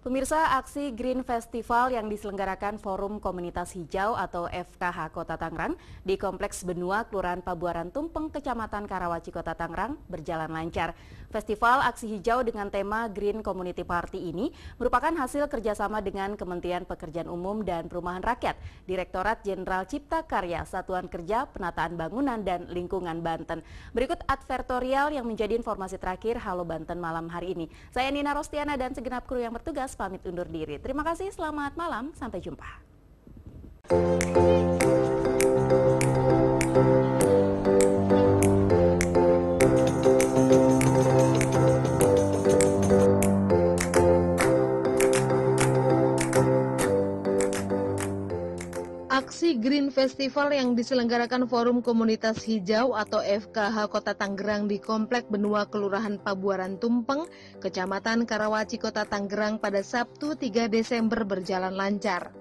Pemirsa aksi Green Festival yang diselenggarakan Forum Komunitas Hijau atau FKH Kota Tangerang di Kompleks Benua Kelurahan Pabuaran Tumpeng, Kecamatan Karawaci Kota Tangerang berjalan lancar. Festival aksi hijau dengan tema Green Community Party ini merupakan hasil kerjasama dengan Kementerian Pekerjaan Umum dan Perumahan Rakyat, Direktorat Jenderal Cipta Karya, Satuan Kerja Penataan Bangunan dan Lingkungan Banten. Berikut advertorial yang menjadi informasi terakhir Halo Banten malam hari ini. Saya Nina Rostiana dan segenap kru yang bertugas pamit undur diri. Terima kasih, selamat malam, sampai jumpa. Aksi Green Festival yang diselenggarakan Forum Komunitas Hijau atau FKH Kota Tanggerang di Komplek Benua Kelurahan Pabuaran Tumpeng, Kecamatan Karawaci Kota Tanggerang pada Sabtu 3 Desember berjalan lancar.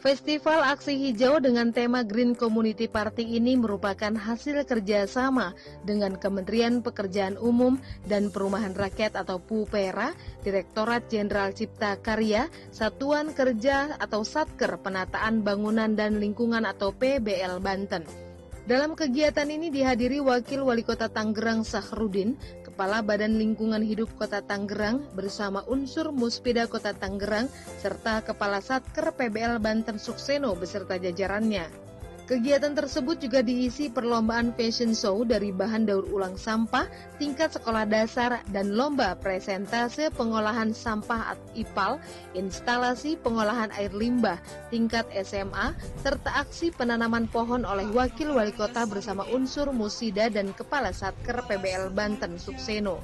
Festival Aksi Hijau dengan tema Green Community Party ini merupakan hasil kerjasama dengan Kementerian Pekerjaan Umum dan Perumahan Rakyat atau PUPERA, Direktorat Jenderal Cipta Karya, Satuan Kerja atau Satker Penataan Bangunan dan Lingkungan atau PBL Banten. Dalam kegiatan ini dihadiri Wakil Wali Kota Tanggerang Sahrudin, Kepala Badan Lingkungan Hidup Kota Tanggerang bersama unsur Muspida Kota Tanggerang serta Kepala Satker PBL Banten Sukseno beserta jajarannya. Kegiatan tersebut juga diisi perlombaan fashion show dari bahan daur ulang sampah tingkat sekolah dasar dan lomba presentase pengolahan sampah IPAL, instalasi pengolahan air limbah tingkat SMA, serta aksi penanaman pohon oleh Wakil Wali Kota bersama unsur Musida dan Kepala Satker PBL Banten Sukseno.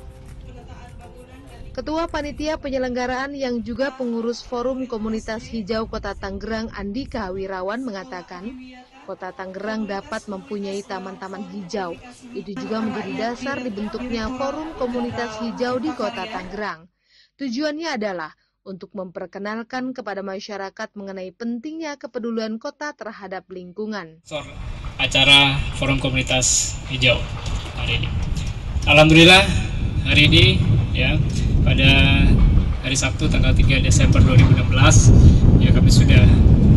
Ketua Panitia Penyelenggaraan yang juga pengurus Forum Komunitas Hijau Kota Tangerang Andika Wirawan mengatakan, Kota Tangerang dapat mempunyai taman-taman hijau. Itu juga menjadi dasar dibentuknya Forum Komunitas Hijau di Kota Tangerang. Tujuannya adalah untuk memperkenalkan kepada masyarakat mengenai pentingnya kepedulian kota terhadap lingkungan. Acara Forum Komunitas Hijau hari ini. Alhamdulillah hari ini ya pada hari Sabtu tanggal 3 Desember 2016 ya kami sudah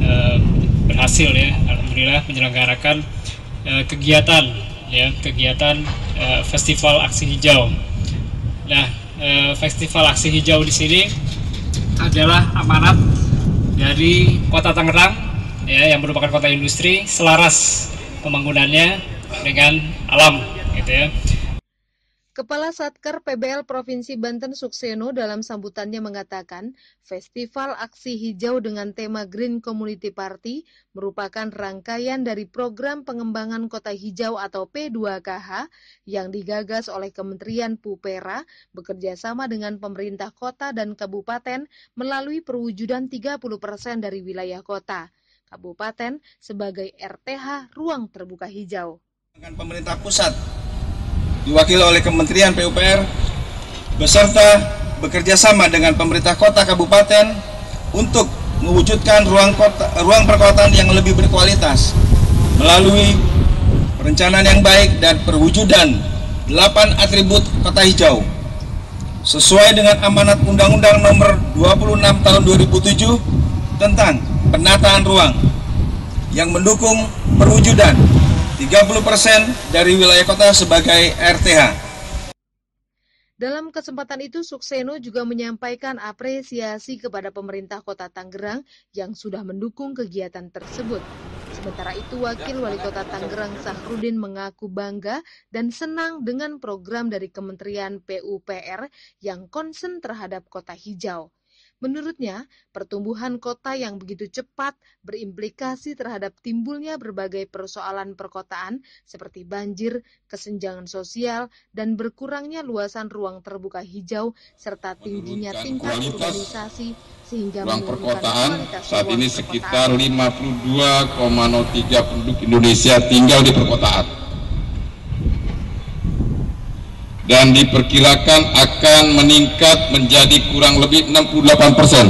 uh, berhasil ya alhamdulillah menyelenggarakan uh, kegiatan ya kegiatan uh, festival aksi hijau. Nah, uh, festival aksi hijau di sini adalah amanat dari Kota Tangerang ya yang merupakan kota industri selaras pembangunannya dengan alam gitu ya. Kepala Satker PBL Provinsi Banten Sukseno dalam sambutannya mengatakan, Festival Aksi Hijau dengan tema Green Community Party merupakan rangkaian dari program pengembangan kota hijau atau P2KH yang digagas oleh Kementerian PUPERA bekerja sama dengan pemerintah kota dan kabupaten melalui perwujudan 30 persen dari wilayah kota. Kabupaten sebagai RTH Ruang Terbuka Hijau. Dengan pemerintah pusat diwakili oleh Kementerian PUPR beserta bekerja sama dengan pemerintah kota kabupaten untuk mewujudkan ruang kota, ruang perkotaan yang lebih berkualitas melalui perencanaan yang baik dan perwujudan 8 atribut kota hijau. Sesuai dengan amanat Undang-Undang Nomor 26 Tahun 2007 tentang penataan ruang yang mendukung perwujudan 30% dari wilayah kota sebagai RTH. Dalam kesempatan itu, Sukseno juga menyampaikan apresiasi kepada pemerintah kota Tangerang yang sudah mendukung kegiatan tersebut. Sementara itu, Wakil Wali Kota Tangerang Sahrudin mengaku bangga dan senang dengan program dari Kementerian PUPR yang konsen terhadap kota hijau. Menurutnya, pertumbuhan kota yang begitu cepat berimplikasi terhadap timbulnya berbagai persoalan perkotaan seperti banjir, kesenjangan sosial, dan berkurangnya luasan ruang terbuka hijau serta tingginya tingkat urbanisasi sehingga ruang perkotaan saat ini sekitar 52,03 penduduk Indonesia tinggal di perkotaan. Dan diperkirakan akan meningkat menjadi kurang lebih 68 persen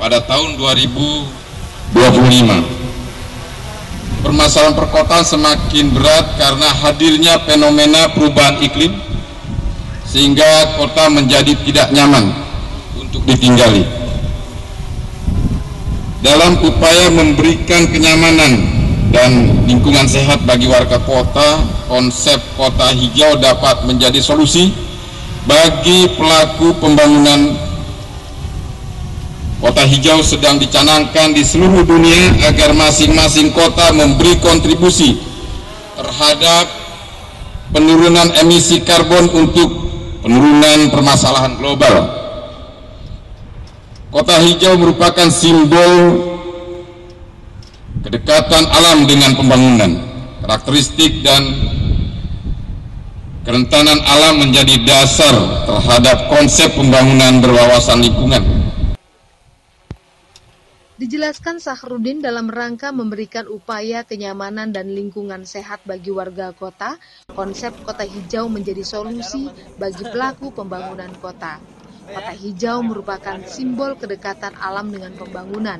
pada tahun 2025. Permasalahan perkotaan semakin berat karena hadirnya fenomena perubahan iklim sehingga kota menjadi tidak nyaman untuk ditinggali. Dalam upaya memberikan kenyamanan dan lingkungan sehat bagi warga kota, konsep kota hijau dapat menjadi solusi bagi pelaku pembangunan kota hijau sedang dicanangkan di seluruh dunia agar masing-masing kota memberi kontribusi terhadap penurunan emisi karbon untuk penurunan permasalahan global. Kota hijau merupakan simbol kedekatan alam dengan pembangunan, karakteristik dan Kerentanan alam menjadi dasar terhadap konsep pembangunan berwawasan lingkungan. Dijelaskan Sahrudin dalam rangka memberikan upaya kenyamanan dan lingkungan sehat bagi warga kota, konsep kota hijau menjadi solusi bagi pelaku pembangunan kota. Kota hijau merupakan simbol kedekatan alam dengan pembangunan.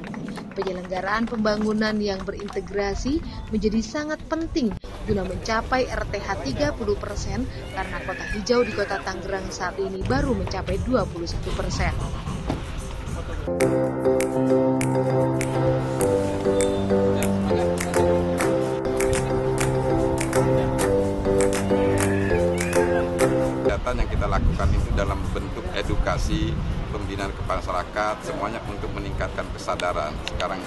Penyelenggaraan pembangunan yang berintegrasi menjadi sangat penting guna mencapai RTH 30 persen karena kota hijau di kota Tangerang saat ini baru mencapai 21 persen. Lakukan itu dalam bentuk edukasi, pembinaan kepada masyarakat, semuanya untuk meningkatkan kesadaran. Sekarang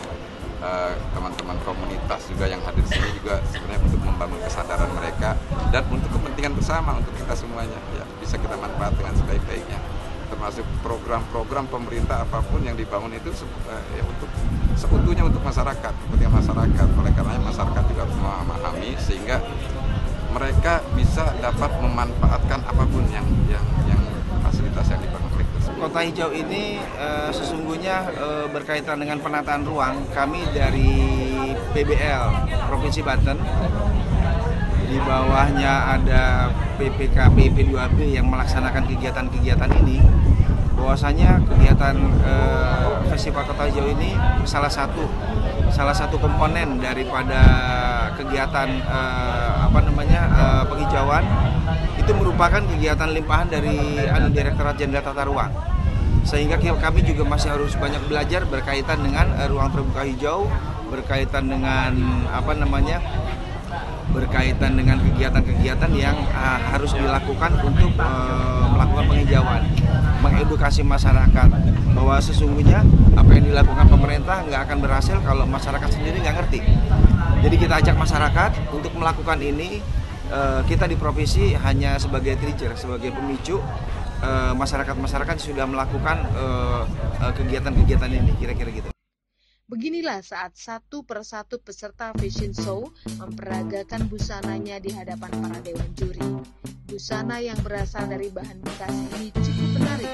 eh, teman-teman uh, komunitas juga yang hadir di sini juga sebenarnya untuk membangun kesadaran mereka dan untuk kepentingan bersama untuk kita semuanya ya. Bisa kita manfaat dengan sebaik-baiknya. Termasuk program-program pemerintah apa pun yang dibangun itu uh, ya untuk seutuhnya untuk masyarakat. Kepentingan masyarakat. Oleh karena masyarakat juga memahami sehingga mereka bisa dapat memanfaatkan apa pun yang yang yang fasilitas yang dibangun Kota hijau ini e, sesungguhnya e, berkaitan dengan penataan ruang. Kami dari PBL Provinsi Banten di bawahnya ada PPK PP2B yang melaksanakan kegiatan-kegiatan ini bahwasanya kegiatan eh, Festival Kota Hijau ini salah satu salah satu komponen daripada kegiatan eh, apa namanya eh, penghijauan itu merupakan kegiatan limpahan dari anu Direktorat Jenderal Tata Ruang sehingga kami juga masih harus banyak belajar berkaitan dengan eh, ruang terbuka hijau berkaitan dengan apa namanya berkaitan dengan kegiatan-kegiatan yang uh, harus dilakukan untuk uh, melakukan penghijauan, mengedukasi masyarakat bahwa sesungguhnya apa yang dilakukan pemerintah nggak akan berhasil kalau masyarakat sendiri nggak ngerti. Jadi kita ajak masyarakat untuk melakukan ini. Uh, kita di provinsi hanya sebagai trigger, sebagai pemicu masyarakat-masyarakat uh, sudah melakukan kegiatan-kegiatan uh, ini, kira-kira gitu. Beginilah saat satu persatu peserta fashion show memperagakan busananya di hadapan para dewan juri. Busana yang berasal dari bahan bekas ini cukup menarik.